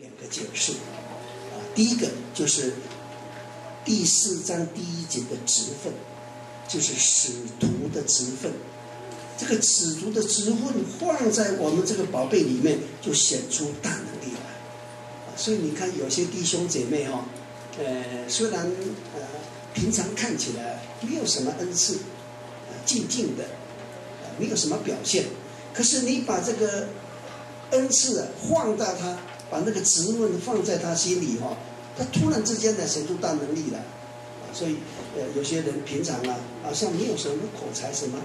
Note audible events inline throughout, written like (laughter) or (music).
两个解释啊，第一个就是第四章第一节的职分，就是使徒的职分。这个使徒的职分放在我们这个宝贝里面，就显出大能力来。啊，所以你看有些弟兄姐妹哈，呃，虽然呃平常看起来没有什么恩赐，啊，静静的，啊，没有什么表现，可是你把这个恩赐啊放大它，把那个职分放在他心里哈，他突然之间呢显出大能力了。所以呃有些人平常啊好像没有什么口才什么。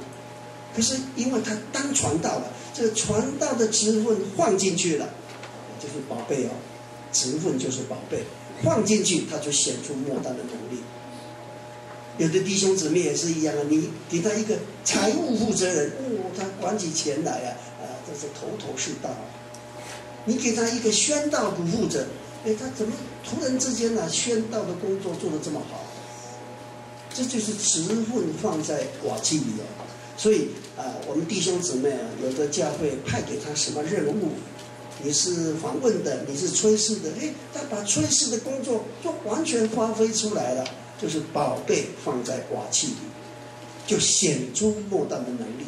可是因为他当传道了，这个传道的职分放进去了，就是宝贝哦，职分就是宝贝，放进去他就显出莫大的能力。有的弟兄姊妹也是一样啊，你给他一个财务负责人，哦，他管起钱来啊，啊，这是头头是道。你给他一个宣道的负责，哎，他怎么突然之间呢，宣道的工作做得这么好？这就是职分放在瓦器里哦。所以啊，我们弟兄姊妹啊，有的教会派给他什么任务，你是访问的，你是炊事的，哎，他把炊事的工作就完全发挥出来了，就是宝贝放在瓦器里，就显出莫大的能力。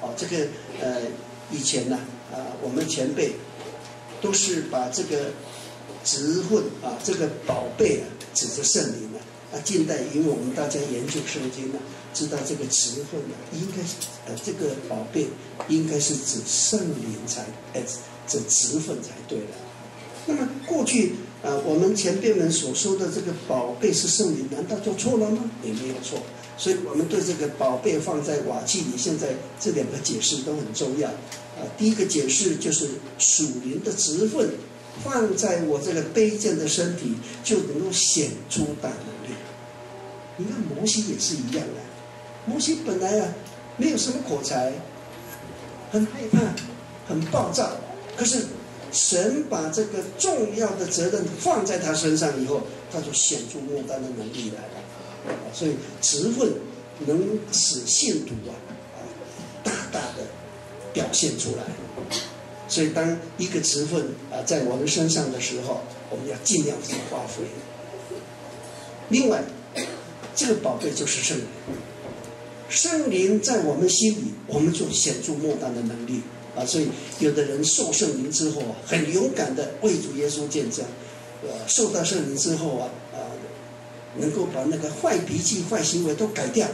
哦，这个呃，以前呢啊，我们前辈都是把这个职分啊，这个宝贝啊，指着圣灵啊。啊，近代因为我们大家研究圣经呢。知道这个词汇呢，应该是呃，这个宝贝应该是指圣灵才，哎，这职分才对的。那么过去呃，我们前辈们所说的这个宝贝是圣灵，难道就错了吗？也没有错。所以我们对这个宝贝放在瓦器里，现在这两个解释都很重要。啊，第一个解释就是属灵的职分放在我这个卑贱的身体，就能够显出大能力。你看摩西也是一样的。摩西本来啊，没有什么口才，很害怕，很暴躁。可是神把这个重要的责任放在他身上以后，他就显出莫大的能力来了。所以职分能使信徒啊，表现出来。所以当一个职分啊在我们身上的时候，我们要尽量去发挥。另外，这个宝贝就是圣灵。圣灵在我们心里，我们就显出莫大的能力啊！所以有的人受圣灵之后啊，很勇敢的为主耶稣见证，呃，受到圣灵之后啊，啊，能够把那个坏脾气、坏行为都改掉，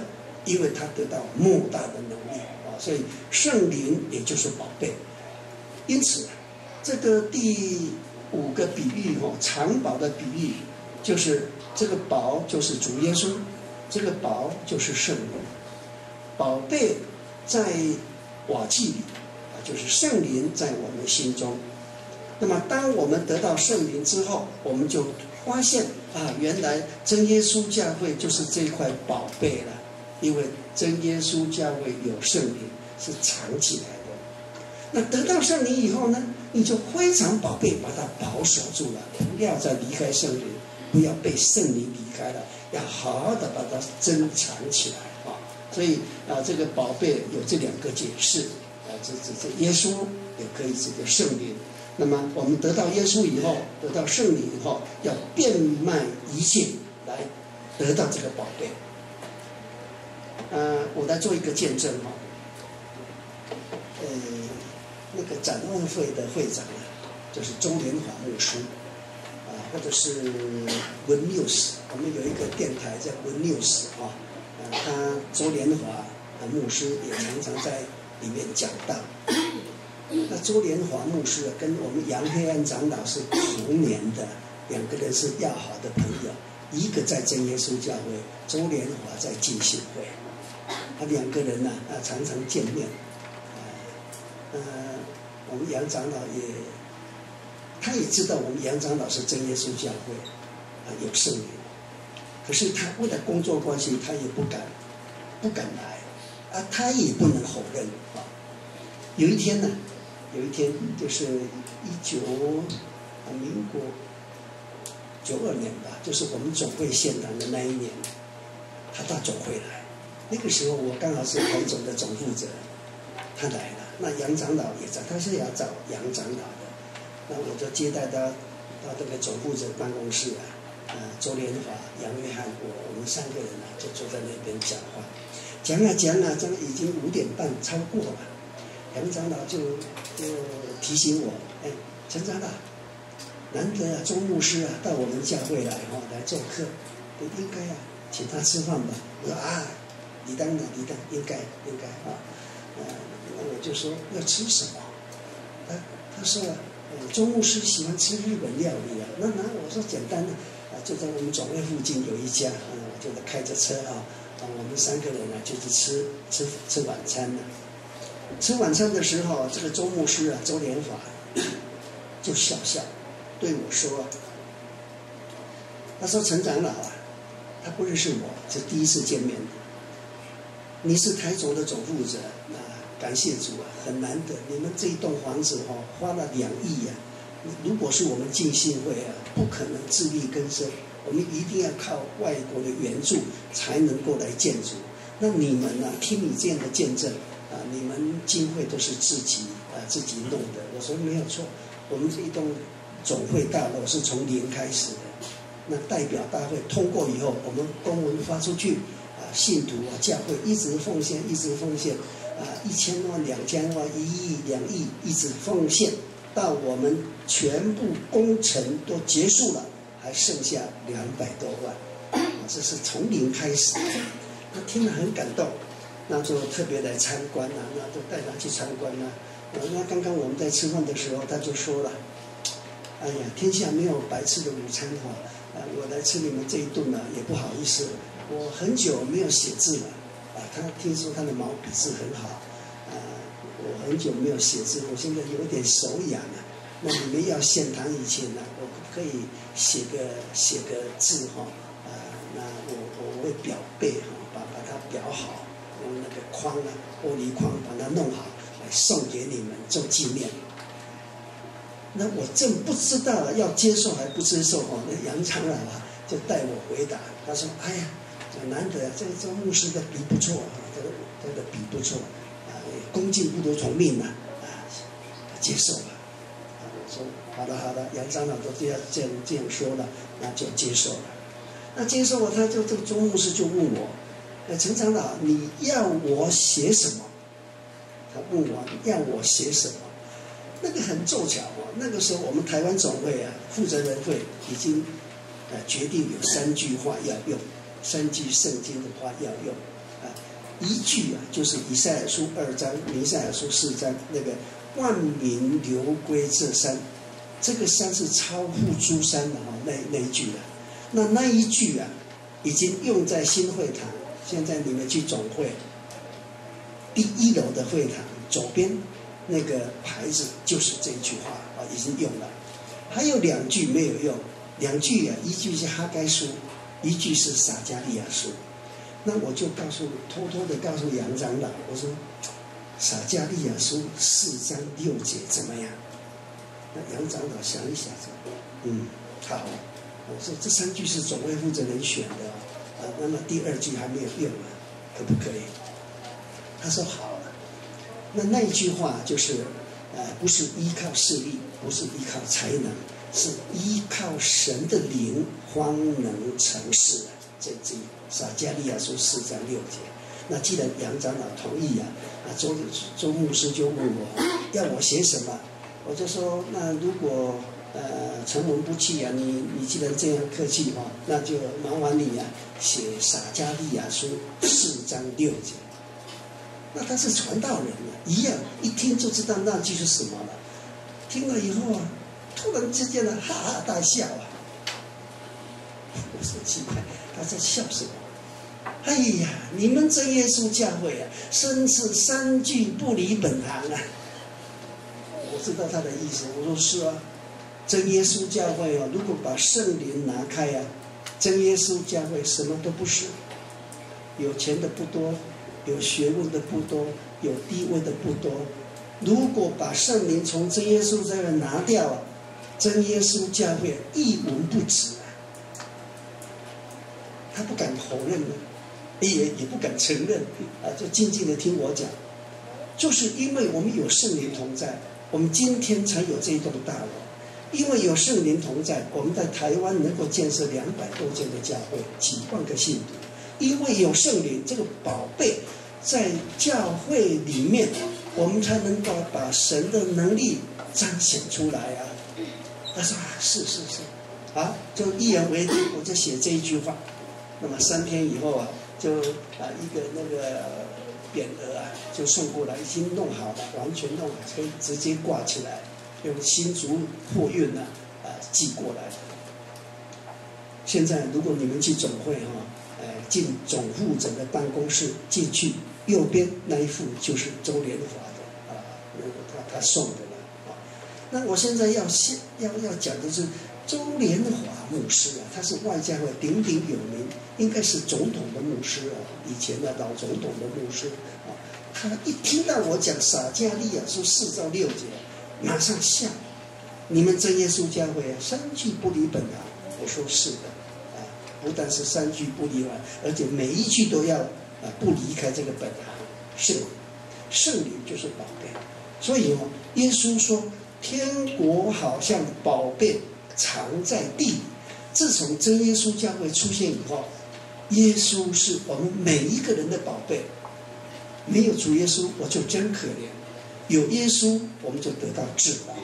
因为他得到莫大的能力所以圣灵也就是宝贝。因此，这个第五个比喻哦，藏宝的比喻，就是这个宝就是主耶稣，这个宝就是圣灵。宝贝在瓦器里啊，就是圣灵在我们心中。那么，当我们得到圣灵之后，我们就发现啊，原来真耶稣教会就是这块宝贝了。因为真耶稣教会有圣灵是藏起来的。那得到圣灵以后呢，你就非常宝贝，把它保守住了，不要再离开圣灵，不要被圣灵离开了，要好好的把它珍藏起来啊。所以啊，这个宝贝有这两个解释啊，这这这耶稣也可以指个圣灵。那么我们得到耶稣以后，得到圣灵以后，要变卖一切来得到这个宝贝。呃，我来做一个见证哈。呃，那个展望会的会长啊，就是周连华牧师啊，或者是文 news，我们有一个电台叫文 news 啊。他周连华啊牧师也常常在里面讲道。(coughs) 那周连华牧师跟我们杨黑暗长老是同年的，两个人是要好的朋友。一个在真耶稣教会，周连华在进信会。他两个人呢啊常常见面。呃，我们杨长老也，他也知道我们杨长老是真耶稣教会啊有圣灵。可是他为了工作关系，他也不敢，不敢来，啊，他也不能否认啊。有一天呢，有一天就是一九啊民国九二年吧，就是我们总会献堂的那一年，他到总会来。那个时候我刚好是台总的总负责，他来了。那杨长老也在，他是要找杨长老的，那我就接待他到这个总负责办公室啊，呃，周连华、杨约翰，我我们三个人啊就坐在那边讲话，讲啊讲啊，讲已经五点半超过了，杨长老就就提醒我，哎，陈长老，难得啊，周牧师啊到我们教会来哈来做客，应该啊请他吃饭吧？我说啊，李当的，理当，应该应该啊，呃，那我就说要吃什么？他他说。呃周牧师喜欢吃日本料理啊，那那我说简单的啊，就在我们总会附近有一家啊，我就开着车啊，啊，我们三个人呢就去吃吃吃晚餐了。吃晚餐的时候，这个周牧师啊，周连法 (coughs) 就笑笑对我说：“他说陈长老啊，他不认识我，是第一次见面的。你是台总的总负责啊。”感谢主啊，很难得，你们这一栋房子哈花了两亿呀。如果是我们进信会啊，不可能自力更生，我们一定要靠外国的援助才能够来建筑。那你们呢？听你这样的见证啊，你们进会都是自己啊自己弄的。我说没有错，我们这一栋总会大楼是从零开始的。那代表大会通过以后，我们公文发出去，信徒啊教会一直奉献，一直奉献。啊，一千万、两千万、一亿、两亿，一直奉献到我们全部工程都结束了，还剩下两百多万。这是从零开始，他听了很感动，那就特别来参观了，那就带他去参观了。那刚刚我们在吃饭的时候，他就说了：“哎呀，天下没有白吃的午餐哈，啊，我来吃你们这一顿呢，也不好意思，我很久没有写字了。”啊，他听说他的毛笔字很好，啊，我很久没有写字，我现在有点手痒啊。那你们要献堂以前呢，我可不可以写个写个字哈？啊，那我我会裱背哈，把把它裱好，用那个框啊，玻璃框把它弄好，来送给你们做纪念。那我正不知道要接受还不接受哈，那杨长老啊就带我回答，他说：“哎呀。”难得啊，这个周牧师的笔不错啊，这个这个笔不错啊，恭敬不如从命呐啊，接受了啊，我说好的好的，杨长老都这样这样这样说了，那就接受了。那接受了，他就这个周牧师就问我，呃，陈长老你要我写什么？他问我要我写什么？那个很凑巧哦，那个时候我们台湾总会啊，负责人会已经呃决定有三句话要用。三句圣经的话要用，啊，一句啊就是以赛亚书二章、弥赛亚书四章那个万民流归这山，这个山是超乎诸山的哈，那那一句啊，那那一句啊，已经用在新会堂。现在你们去总会，第一楼的会堂左边那个牌子就是这句话啊，已经用了。还有两句没有用，两句啊，一句是哈该书。一句是撒加利亚书，那我就告诉偷偷的告诉杨长老，我说撒加利亚书四章六节怎么样？那杨长老想一想说，嗯，好。我说这三句是总会负责人选的啊，那么第二句还没有用啊，可不可以？他说好了。那那一句话就是，呃，不是依靠势力，不是依靠才能。是依靠神的灵方能成事啊！这这撒加利亚书四章六节。那既然杨长老同意啊，啊周周牧师就问我要我写什么，我就说那如果呃成文不弃啊，你你既然这样客气哈，那就麻烦你啊写撒加利亚书四章六节。那他是传道人啊，一样一听就知道那句是什么了。听了以后啊。突然之间呢，哈哈大笑啊！(laughs) 我说奇怪，他在笑什么？哎呀，你们真耶稣教会啊，生是三句不离本行啊！我知道他的意思，我说是啊，真耶稣教会啊，如果把圣灵拿开啊，真耶稣教会什么都不是，有钱的不多，有学问的不多，有地位的不多。如果把圣灵从真耶稣这边拿掉。真耶稣教会一文不值啊！他不敢否认呢，也也不敢承认啊，就静静的听我讲。就是因为我们有圣灵同在，我们今天才有这一栋大楼。因为有圣灵同在，我们在台湾能够建设两百多间的教会，几万个信徒。因为有圣灵这个宝贝在教会里面，我们才能够把神的能力彰显出来啊！他说：“，是是是，啊，就一言为定，我就写这一句话。那么三天以后啊，就啊一个那个匾额啊，就送过来，已经弄好了，完全弄好，可以直接挂起来。”用新竹货运呢，啊寄过来。现在如果你们去总会哈，哎进总护整的办公室进去，右边那一幅就是周连华的啊，他他送的。那我现在要先要要讲的是周连华牧师啊，他是外教会鼎鼎有名，应该是总统的牧师啊，以前的老总统的牧师啊。他一听到我讲撒加利亚书四到六节。马上笑，你们真耶稣教会啊，三句不离本行。我说是的，啊，不但是三句不离本，而且每一句都要啊不离开这个本行。圣圣灵就是宝贝，所以哦，耶稣说天国好像宝贝藏在地里。自从真耶稣教会出现以后，耶稣是我们每一个人的宝贝。没有主耶稣，我就真可怜。有耶稣，我们就得到治疗。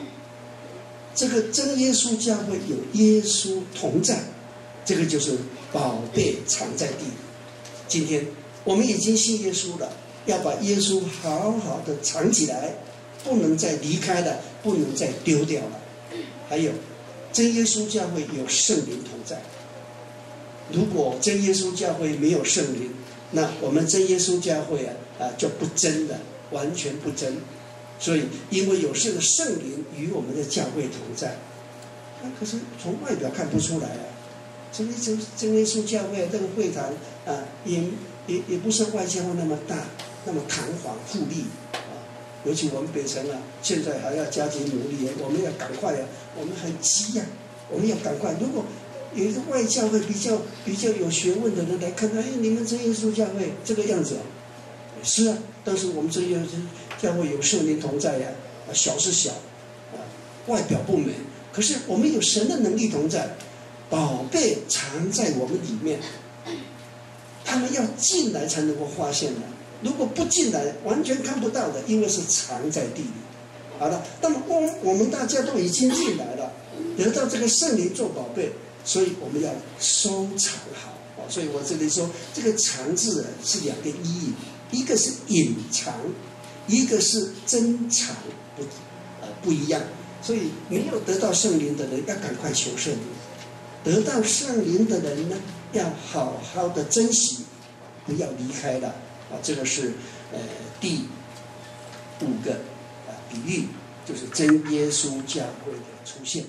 这个真耶稣教会有耶稣同在，这个就是宝贝藏在地里。今天我们已经信耶稣了，要把耶稣好好的藏起来，不能再离开了，不能再丢掉了。还有真耶稣教会有圣灵同在。如果真耶稣教会没有圣灵，那我们真耶稣教会啊啊就不真了，完全不真。所以，因为有圣圣灵与我们的教会同在，那可是从外表看不出来啊。真真真耶稣教会这个会堂啊，也也也不像外教会那么大，那么堂皇富丽。尤其我们北城啊，现在还要加紧努力，我们要赶快啊，我们很急呀，我们要赶快。如果有一个外教会比较比较有学问的人来看看，哎，你们这耶稣教会这个样子啊，是啊，但是我们这耶稣。教会有圣灵同在呀，小是小，啊，外表不美，可是我们有神的能力同在，宝贝藏在我们里面，他们要进来才能够发现的，如果不进来，完全看不到的，因为是藏在地里。好了，那么我我们大家都已经进来了，得到这个圣灵做宝贝，所以我们要收藏好。啊，所以我这里说这个藏字是两个意义，一个是隐藏。一个是珍藏不，呃不一样，所以没有得到圣灵的人要赶快求圣灵，得到圣灵的人呢要好好的珍惜，不要离开了啊。这个是呃第五个啊比喻，就是真耶稣教会的出现。